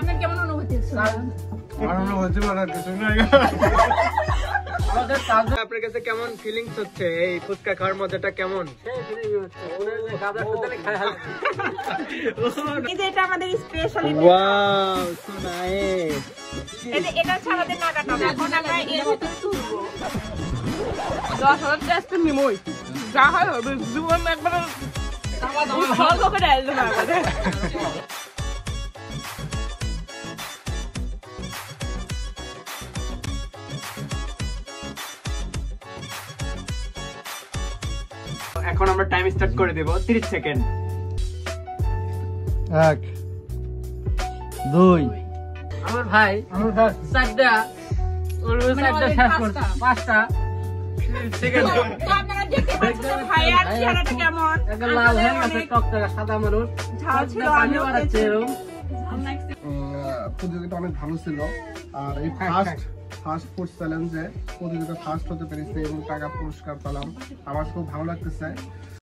আপনার কেমন অনুভূতি হচ্ছে? আপনার কাছে কেমন ফিলিংস হচ্ছে? এই ফুচকা খাওয়ার মজাটা কেমন? এটা আমাদের স্পেশালি ওয়াও সো নাইস এটা হচ্ছে আমাদের নাগাটা। এখন আমরা এর ভিতরে তুলবো দশ হাজার টেস্ট নিমই যা হয় হবে জীবন একবার ভালো করে এখন আমরা টাইম স্টার্ট করে দেব। 30 সেকেন্ড এক দুই। আমার ভাই আমার ভাই। চারটা ওর চারটা শেষ করছে। পাঁচটা। হয়ে সাদা প্রতিযোগিতা অনেক ভালো ছিল। আর এই ফার্স্ট ফার্স্ট ফুড চ্যালেঞ্জে প্রতিযোগিতা ফার্স্ট হতে পেরেছে এবং টাকা পুরস্কার পেলাম। আমার খুব ভালো লাগতেছে।